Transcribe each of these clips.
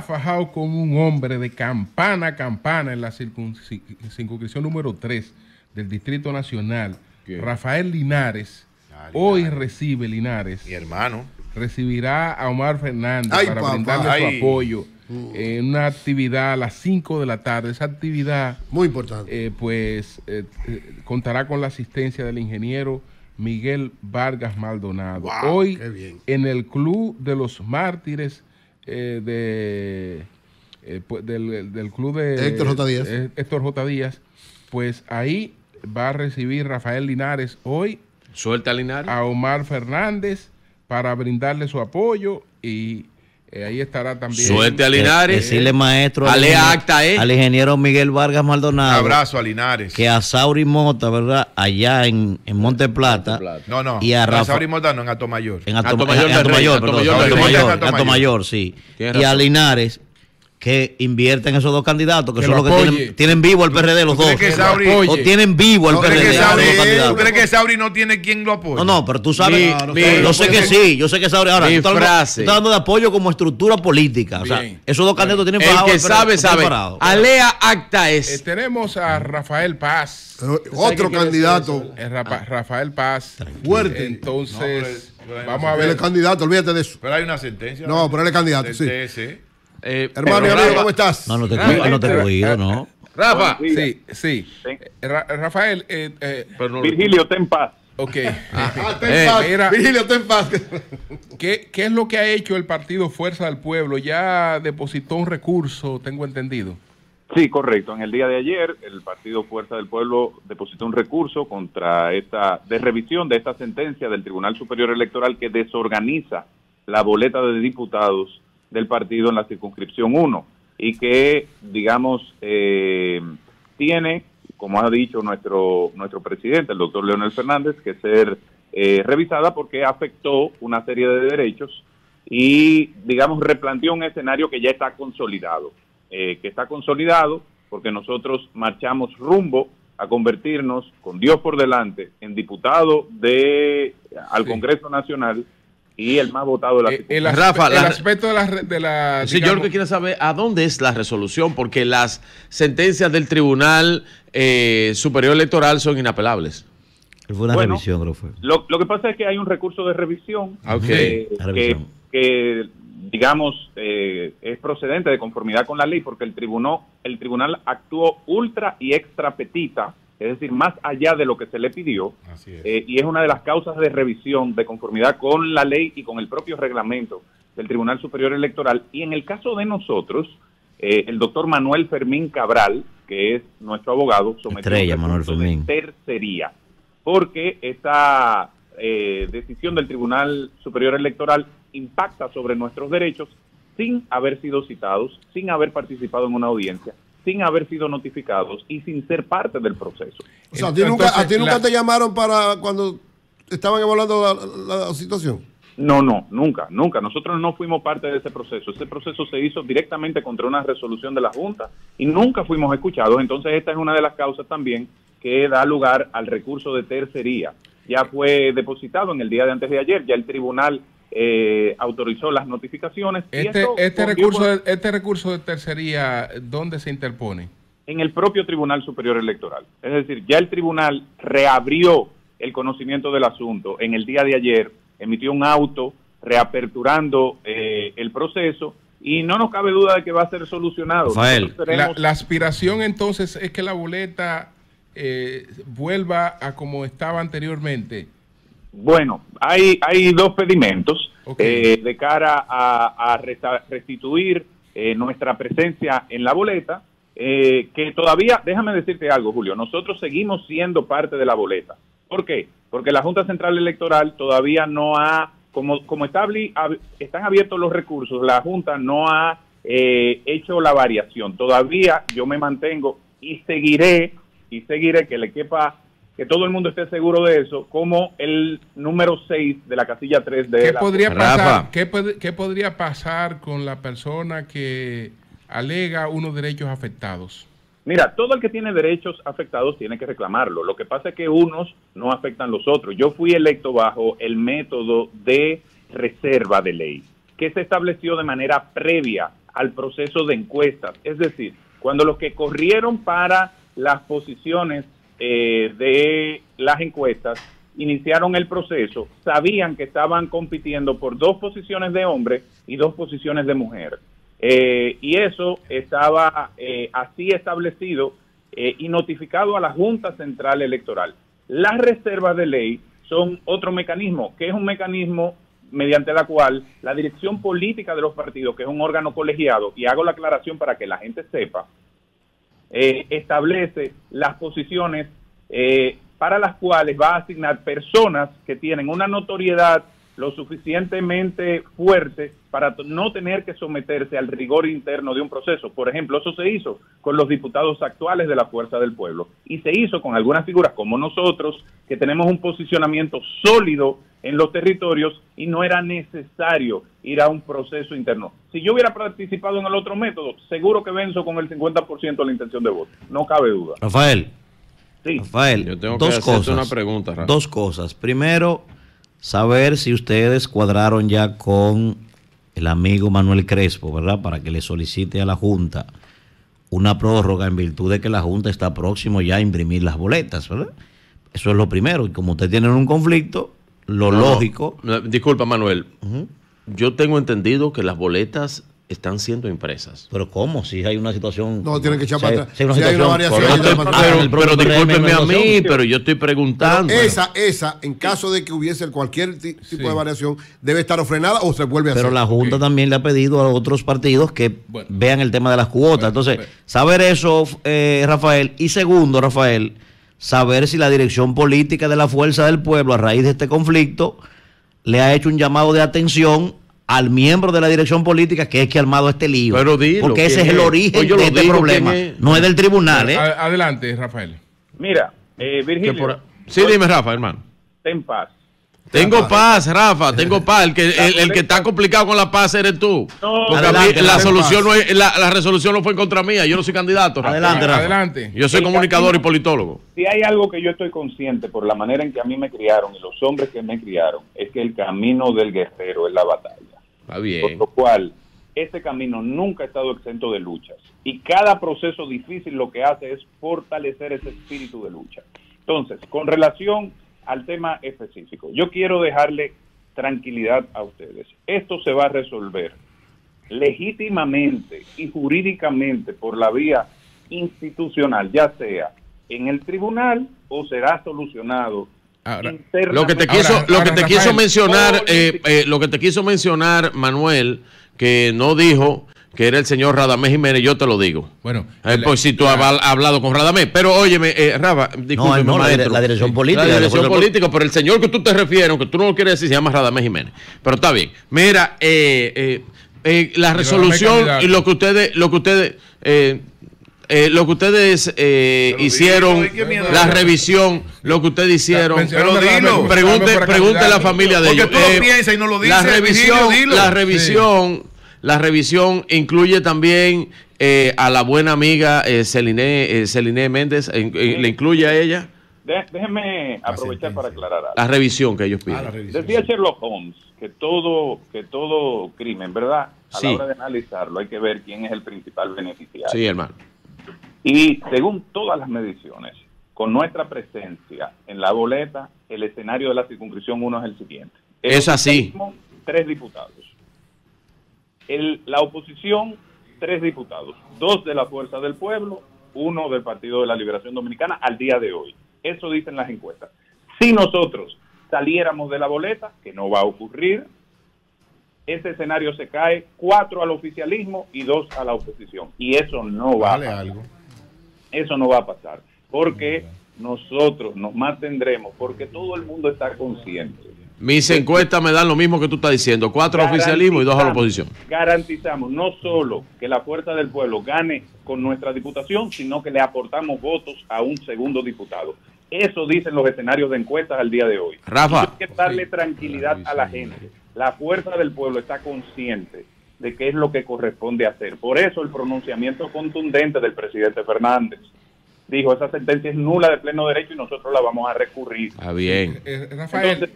ha fajado con un hombre de campana a campana en la circunscripción número 3 del Distrito Nacional, Rafael Linares. Ah, hoy recibe Linares. Mi hermano. Recibirá a Omar Fernández para brindarle su apoyo en una actividad a las 5 de la tarde. Esa actividad. Muy importante. Eh, pues eh, eh, contará con la asistencia del ingeniero Miguel Vargas Maldonado. Hoy en el Club de los Mártires de, pues, del, Club de Héctor J. Díaz. Héctor J. Díaz, pues ahí va a recibir Rafael Linares hoy. Suelta Linares. A Omar Fernández para brindarle su apoyo y eh, ahí estará también. Suerte a Linares. Decirle maestro al, acta, eh. al ingeniero Miguel Vargas Maldonado. abrazo a Linares. Que a Sauri Mota, ¿verdad? Allá en, en Monte Plata. No, no. Y a, Rafa, Sauri Mota no, en Atomayor. En Atomayor, en Atomayor, sí. Y a Linares que invierten esos dos candidatos, que, son los que tienen, vivo el PRD los dos. o tienen vivo el PRD. ¿Tú crees que Sauri no tiene quien lo apoye? No, no, pero tú sabes. yo sé que sí, yo sé que Sauri ahora está dando de apoyo como estructura política. O sea, esos dos candidatos tienen El que sabe, sabe. Alea acta es. Eh, tenemos a Rafael Paz. Otro candidato. Rafael Paz. Fuerte. Entonces, vamos a ver. el candidato, olvídate de eso. Pero hay una sentencia. No, pero él es candidato, sí. Eh, Hermano y amigo, ¿cómo estás? No, no te, Rafa, no te he oído, ¿no? Rafa, sí, sí. Rafael, eh, eh, Virgilio, ten paz. Ok. Ah, ten paz. Virgilio, ten paz. ¿qué, ¿Qué es lo que ha hecho el partido Fuerza del Pueblo? Ya depositó un recurso, tengo entendido. Sí, correcto. En el día de ayer, el Partido Fuerza del Pueblo depositó un recurso contra esta, de revisión de esta sentencia del Tribunal Superior Electoral que desorganiza la boleta de diputados del partido en la circunscripción 1 y que, digamos, eh, tiene, como ha dicho nuestro, nuestro presidente, el doctor Leonel Fernández, que ser eh, revisada porque afectó una serie de derechos y, digamos, replanteó un escenario que ya está consolidado, eh, que está consolidado porque nosotros marchamos rumbo a convertirnos, con Dios por delante, en diputado de al Congreso Nacional y el más votado de la eh, el, Rafa, el aspecto de la... De la sí, yo lo que quiero saber, ¿a dónde es la resolución? Porque las sentencias del Tribunal eh, Superior Electoral son inapelables. Fue una revisión, creo fue. Lo, lo, que pasa es que hay un recurso de revisión, que, que, digamos, eh, es procedente de conformidad con la ley, porque el tribunal, el tribunal actuó ultra y extra petita es decir, más allá de lo que se le pidió, eh, y es una de las causas de revisión de conformidad con la ley y con el propio reglamento del Tribunal Superior Electoral. Y en el caso de nosotros, eh, el doctor Manuel Fermín Cabral, que es nuestro abogado, sometió Estrella, Manuel Fermín. tercería, porque esta eh, decisión del Tribunal Superior Electoral impacta sobre nuestros derechos sin haber sido citados, sin haber participado en una audiencia sin haber sido notificados y sin ser parte del proceso. O sea, ¿a ti nunca, te llamaron para cuando estaban evaluando la, situación? No, no, nunca, nunca. Nosotros no fuimos parte de ese proceso. Ese proceso se hizo directamente contra una resolución de la Junta y nunca fuimos escuchados. Entonces esta es una de las causas también que da lugar al recurso de tercería. Ya fue depositado en el día de antes de ayer, ya el tribunal eh, autorizó las notificaciones. Este, este, recurso, de, este recurso de tercería, ¿dónde se interpone? En el propio Tribunal Superior Electoral. Es decir, ya el tribunal reabrió el conocimiento del asunto en el día de ayer, emitió un auto reaperturando eh, el proceso y no nos cabe duda de que va a ser solucionado. la, aspiración entonces es que la boleta eh, vuelva a como estaba anteriormente. Bueno, hay, hay dos pedimentos eh, de cara a, restituir eh, nuestra presencia en la boleta, eh, que todavía, déjame decirte algo, Julio, nosotros seguimos siendo parte de la boleta. ¿Por qué? Porque la Junta Central Electoral todavía no ha, como, como están abiertos los recursos, la Junta no ha hecho la variación. Todavía yo me mantengo y seguiré, y seguiré que le quepa que todo el mundo esté seguro de eso, como el número 6 de la casilla 3 de ¿Qué podría pasar, ¿qué, ¿Qué podría pasar con la persona que alega unos derechos afectados? Mira, todo el que tiene derechos afectados tiene que reclamarlo. Lo que pasa es que unos no afectan los otros. Yo fui electo bajo el método de reserva de ley, que se estableció de manera previa al proceso de encuestas. Es decir, cuando los que corrieron para las posiciones eh, de las encuestas iniciaron el proceso, sabían que estaban compitiendo por dos posiciones de hombre y dos posiciones de mujer. Eh, y eso estaba eh, así establecido y notificado a la Junta Central Electoral. Las reservas de ley son otro mecanismo, que es un mecanismo mediante la cual la dirección política de los partidos, que es un órgano colegiado, y hago la aclaración para que la gente sepa, eh, establece las posiciones eh, para las cuales va a asignar personas que tienen una notoriedad lo suficientemente fuerte para no tener que someterse al rigor interno de un proceso. Por ejemplo, eso se hizo con los diputados actuales de la Fuerza del Pueblo y se hizo con algunas figuras como nosotros, que tenemos un posicionamiento sólido en los territorios y no era necesario ir a un proceso interno. Si yo hubiera participado en el otro método, seguro que venzo con el 50% de la intención de voto, no cabe duda. Rafael. Sí. Rafael, yo tengo dos cosas. Una pregunta, Dos cosas. Primero, saber si ustedes cuadraron ya con el amigo Manuel Crespo, ¿verdad? Para que le solicite a la Junta una prórroga en virtud de que la Junta está próximo ya a imprimir las boletas, ¿verdad? Eso es lo primero. Y como ustedes tienen un conflicto, lo lógico. disculpa, Manuel. Yo tengo entendido que las boletas están siendo impresas. Pero ¿cómo? Si hay una situación... No, tienen que echar para atrás. Si hay, una, variación... Pero, discúlpeme a mí, pero yo estoy preguntando. esa, esa, en caso de que hubiese cualquier tipo de variación, debe estar ofrenada o se vuelve a hacer. Pero la Junta también le ha pedido a otros partidos que vean el tema de las cuotas. Entonces, saber eso, eh, Rafael. Y segundo, Rafael, saber si la dirección política de la Fuerza del Pueblo, a raíz de este conflicto, le ha hecho un llamado de atención al miembro de la dirección política que es que ha armado este lío. Pero porque ese es el origen de este problema. No es del tribunal, ¿eh? Adelante, Rafael. Mira, eh, Virgilio. Sí, dime, Rafa, hermano. Ten paz. Tengo paz, Rafa, tengo paz. El que, el, que está complicado con la paz eres tú. No, Porque la, solución no es, la, resolución no fue en contra mía. Yo no soy candidato. Adelante, Rafa. Adelante. Yo soy comunicador y politólogo. Si hay algo que yo estoy consciente por la manera en que a mí me criaron y los hombres que me criaron, es que el camino del guerrero es la batalla. Por lo cual, ese camino nunca ha estado exento de luchas. Y cada proceso difícil lo que hace es fortalecer ese espíritu de lucha. Entonces, con relación al tema específico. Yo quiero dejarle tranquilidad a ustedes. Esto se va a resolver legítimamente y jurídicamente por la vía institucional, ya sea en el tribunal o será solucionado lo que te quiso, lo que te quiso mencionar, eh, eh, lo que te quiso mencionar Manuel, que no dijo que era el señor Radamés Jiménez, yo te lo digo. Bueno, eh, pues si tú has hablado con Radamés, pero óyeme, eh, Raba, disculpe, no, la, dirección política. La dirección política, pero el señor que tú te refieres, que tú no lo quieres decir, se llama Radamés Jiménez. Pero está bien. Mira, eh, eh, la resolución y lo que ustedes, lo que ustedes, lo que ustedes hicieron, la revisión, lo que ustedes hicieron. Pero dilo. Pregunte, pregunte a la familia de ellos. Porque tú lo piensas y no lo dices. La revisión, la revisión. La revisión incluye también eh, a la buena amiga eh, Celine, eh, Méndez, eh, ¿le incluye a ella? déjenme aprovechar para aclarar algo. La revisión que ellos piden. Ah, Decía Sherlock Holmes que todo, que todo crimen, ¿verdad? A la hora de analizarlo hay que ver quién es el principal beneficiario. Sí, hermano. Y según todas las mediciones, con nuestra presencia en la boleta, el escenario de la circunscripción 1 es el siguiente. es así. Tres diputados la oposición, tres diputados, dos de la Fuerza del Pueblo, uno del Partido de la Liberación Dominicana al día de hoy. Eso dicen las encuestas. Si nosotros saliéramos de la boleta, que no va a ocurrir, ese escenario se cae cuatro al oficialismo y dos a la oposición. Y eso no va a pasar. Algo. Eso no va a pasar. Porque nosotros nos mantendremos, porque todo el mundo está consciente mis encuestas me dan lo mismo que tú estás diciendo, cuatro oficialismo y dos a la oposición. Garantizamos no solo que la Fuerza del Pueblo gane con nuestra diputación, sino que le aportamos votos a un segundo diputado. Eso dicen los escenarios de encuestas al día de hoy. Rafa. Hay que darle tranquilidad a la gente. La Fuerza del Pueblo está consciente de qué es lo que corresponde hacer. Por eso el pronunciamiento contundente del presidente Fernández dijo, esa sentencia es nula de pleno derecho y nosotros la vamos a recurrir. Está bien. Eh, Rafael.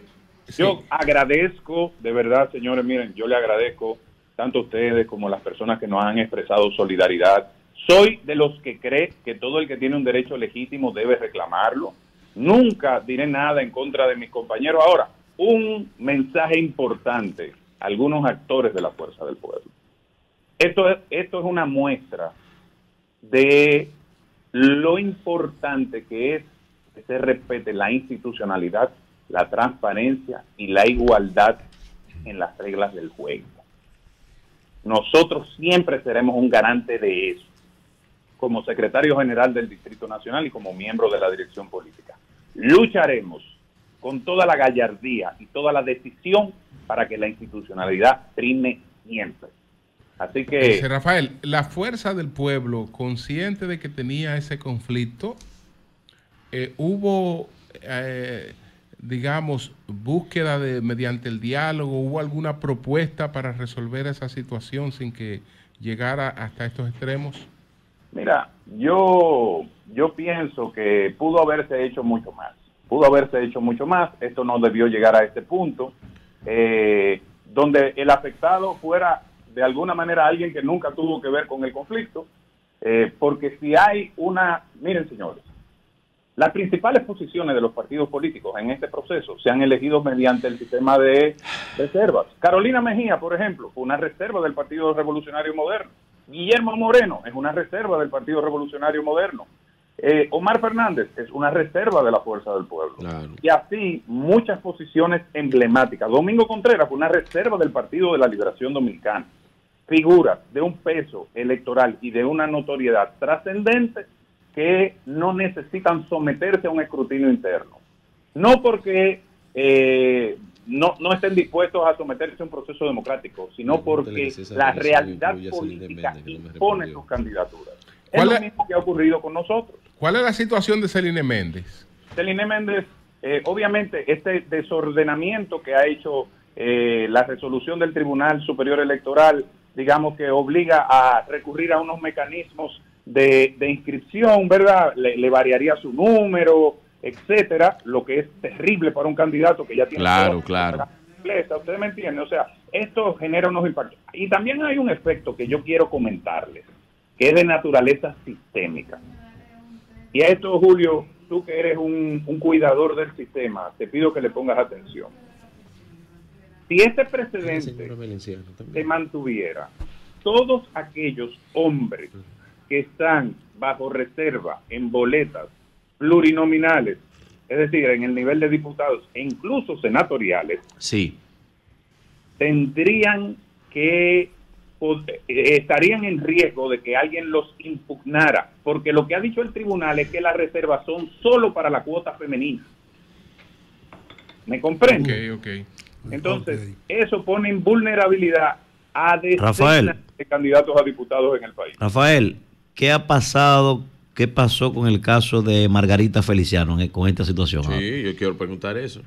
Yo agradezco, de verdad, señores, miren, yo le agradezco tanto ustedes como las personas que nos han expresado solidaridad. Soy de los que cree que todo el que tiene un derecho legítimo debe reclamarlo. Nunca diré nada en contra de mis compañeros. Ahora, un mensaje importante a algunos actores de la fuerza del pueblo. Esto es, esto es una muestra de lo importante que es que se respete la institucionalidad, la transparencia y la igualdad en las reglas del juego. Nosotros siempre seremos un garante de eso, como secretario general del Distrito Nacional y como miembro de la dirección política. Lucharemos con toda la gallardía y toda la decisión para que la institucionalidad prime siempre. Así que... Rafael, la fuerza del pueblo, consciente de que tenía ese conflicto, eh, hubo, eh, digamos, búsqueda de mediante el diálogo, hubo alguna propuesta para resolver esa situación sin que llegara hasta estos extremos. Mira, yo, yo pienso que pudo haberse hecho mucho más. Pudo haberse hecho mucho más. Esto no debió llegar a este punto. Eh, donde el afectado fuera de alguna manera alguien que nunca tuvo que ver con el conflicto, eh, porque si hay una, miren señores, las principales posiciones de los partidos políticos en este proceso se han elegido mediante el sistema de reservas. Carolina Mejía, por ejemplo, fue una reserva del Partido Revolucionario Moderno. Guillermo Moreno es una reserva del Partido Revolucionario Moderno. Eh, Omar Fernández es una reserva de la Fuerza del Pueblo. Y así muchas posiciones emblemáticas. Domingo Contreras fue una reserva del Partido de la Liberación Dominicana figuras de un peso electoral y de una notoriedad trascendente que no necesitan someterse a un escrutinio interno. No porque eh, no, no estén dispuestos a someterse a un proceso democrático, sino porque la realidad política impone sus candidaturas. Es lo mismo que ha ocurrido con nosotros. ¿Cuál es la situación de Celine Méndez? Celine Méndez, eh, obviamente, este desordenamiento que ha hecho eh, la resolución del Tribunal Superior Electoral digamos que obliga a recurrir a unos mecanismos de, inscripción, ¿verdad? Le, variaría su número, etcétera, lo que es terrible para un candidato que ya tiene... Claro, claro. ¿Ustedes me entienden? O sea, esto genera unos impactos. Y también hay un efecto que yo quiero comentarles, que es de naturaleza sistémica. Y a esto, Julio, tú que eres un un del sistema, te pido que le pongas atención si este precedente se mantuviera, todos aquellos hombres que están bajo reserva en boletas plurinominales, es decir, en el nivel de diputados e incluso senatoriales, sí. tendrían que estarían en riesgo de que alguien los impugnara, porque lo que ha dicho el tribunal es que las reservas son solo para la cuota femenina. ¿Me comprende? Ok, ok. Entonces, eso pone en vulnerabilidad a decenas de candidatos a diputados en el país. Rafael, ¿qué ha pasado? ¿Qué pasó con el caso de Margarita Feliciano con esta situación? Sí, yo quiero preguntar eso.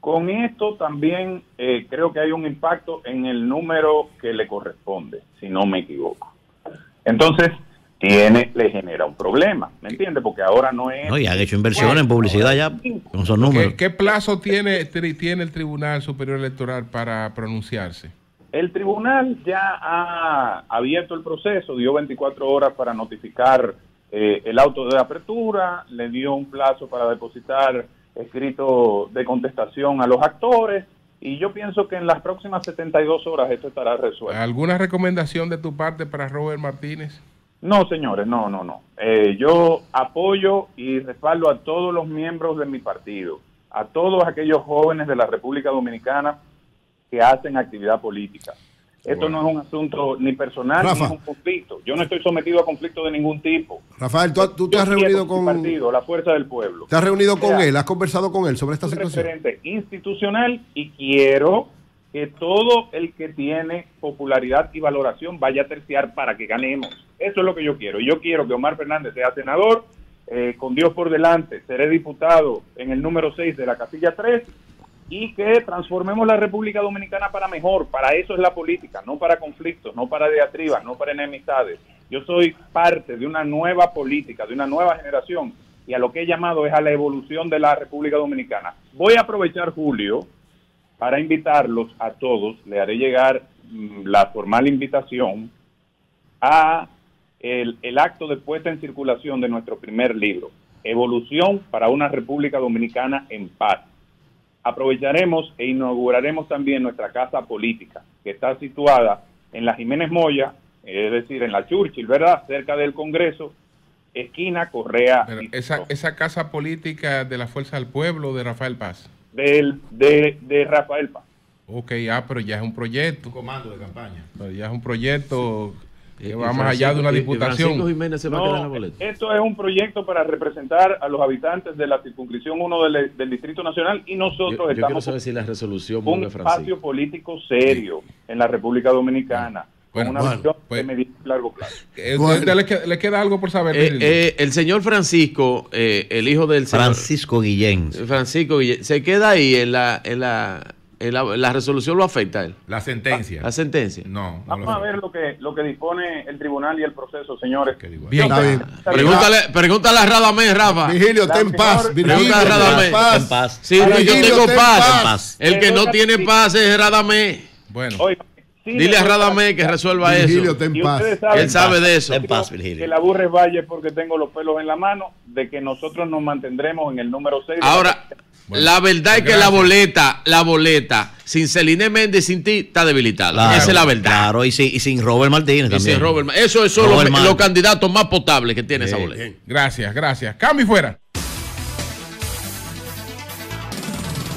Con esto también eh, creo que hay un impacto en el número que le corresponde, si no me equivoco. Entonces, tiene, le genera un problema, ¿me entiendes? Porque ahora no es... No, y han hecho inversiones en publicidad ya con esos números. ¿Qué, plazo tiene, tiene el Tribunal Superior Electoral para pronunciarse? El tribunal ya ha abierto el proceso, dio 24 horas para notificar eh, el auto de apertura, le dio un plazo para depositar escrito de contestación a los actores y yo pienso que en las próximas 72 horas esto estará resuelto. ¿Alguna recomendación de tu parte para Robert Martínez? No, señores, no, no, no. Eh, yo apoyo y respaldo a todos los miembros de mi partido, a todos aquellos jóvenes de la República Dominicana que hacen actividad política. Esto no es un asunto ni personal ni es un conflicto. Yo no estoy sometido a conflicto de ningún tipo. Rafael, tú, te has reunido con mi partido, la Fuerza del Pueblo. ¿Te has reunido con él? ¿Has conversado con él sobre esta situación? referente institucional y quiero que todo el que tiene popularidad y valoración vaya a terciar para que ganemos. Eso es lo que yo quiero. Yo quiero que Omar Fernández sea senador, eh, con Dios por delante, seré diputado en el número 6 de la casilla 3 y que transformemos la República Dominicana para mejor. Para eso es la política, no para conflictos, no para diatribas, no para enemistades. Yo soy parte de una nueva política, de una nueva generación y a lo que he llamado es a la evolución de la República Dominicana. Voy a aprovechar, Julio, para invitarlos a todos. Le haré llegar mm, la formal invitación a el, el acto de puesta en circulación de nuestro primer libro, Evolución para una República Dominicana en paz. Aprovecharemos e inauguraremos también nuestra casa política, que está situada en la Jiménez Moya, es decir, en la Churchill, ¿verdad? Cerca del Congreso, esquina Correa. esa, esa casa política de la Fuerza del Pueblo de Rafael Paz. Del, de, de Rafael Paz. Ok, ah, pero ya es un proyecto. comando de campaña. Pero ya es un proyecto que va más allá de una diputación. esto es un proyecto para representar a los habitantes de la circunscripción 1 del, del Distrito Nacional y nosotros yo, estamos saber si la resolución un espacio político serio en la República Dominicana. con una visión pues, de medio largo plazo. Eh, le, queda, algo por saber? Eh, eh, el señor Francisco, el hijo del señor Francisco Guillén. Francisco Guillén, se queda ahí en la, en la la, resolución lo afecta a él. La sentencia. La, sentencia. No. Vamos a ver lo que, lo que dispone el tribunal y el proceso, señores. Bien, Pregúntale, pregúntale a Radamés, Rafa. Vigilio, ten paz. Vigilio, a Radamés. Ten paz. Sí, yo tengo paz. El que no tiene paz es Radamés. Bueno. Dile a Radamés que resuelva Vigilio, eso. Ten paz. Él sabe de eso. Ten paz, Virgilio. Que la burre valle porque tengo los pelos en la mano, de que nosotros nos mantendremos en el número 6. Ahora, la verdad es que la boleta, la boleta, sin Celine Méndez, sin ti, está debilitada. Esa es la verdad. Claro, y, sin, Robert Martínez también. Sin Robert, eso es solo los, candidatos más potables que tiene esa boleta. Gracias, gracias. Cambio fuera.